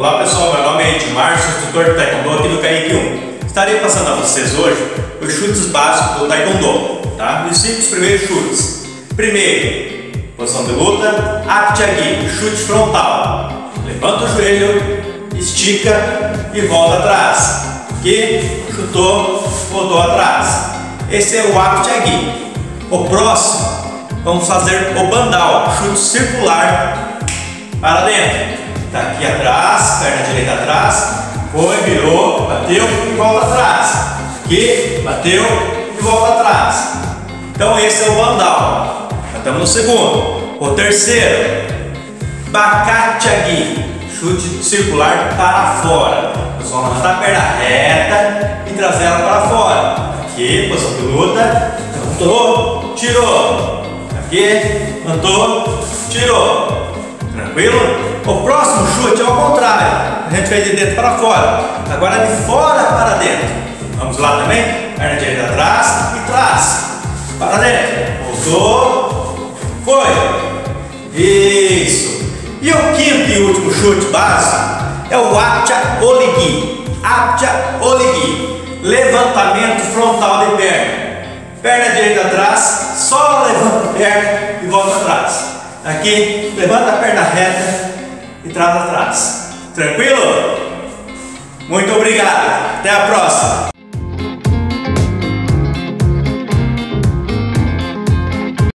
Olá pessoal, meu nome é Edmar, sou instrutor de Taekwondo aqui do Kaique 1. Estarei passando a vocês hoje os chutes básicos do Taekwondo, tá? Os cinco primeiros chutes. Primeiro, posição de luta, Aptiagui, chute frontal. Levanta o joelho, estica e volta atrás. Aqui, chutou, voltou atrás. Esse é o Aptiagui. O próximo, vamos fazer o Bandal, chute circular para dentro. Tá aqui atrás, perna direita atrás, foi, virou, bateu e volta atrás. Aqui, bateu e volta atrás. Então esse é o bandal. Já estamos no segundo. O terceiro, Bakatiagi, chute circular para fora. Nós vamos levantar a perna reta e trazer ela para fora. Aqui, posição de luta, levantou, tirou. Aqui, levantou, tirou. Tranquilo? O próximo chute é ao contrário. A gente fez de dentro para fora. Agora de fora para dentro. Vamos lá também? Perna direita atrás e trás. Para dentro. Voltou. Foi. Isso. E o quinto e último chute básico é o Aptia Oligui. Aptia Oligui. Levantamento frontal de perna. Perna direita atrás, só levanta a perna e volta atrás. Aqui, levanta a perna reta e traz atrás. Tranquilo? Muito obrigado. Até a próxima.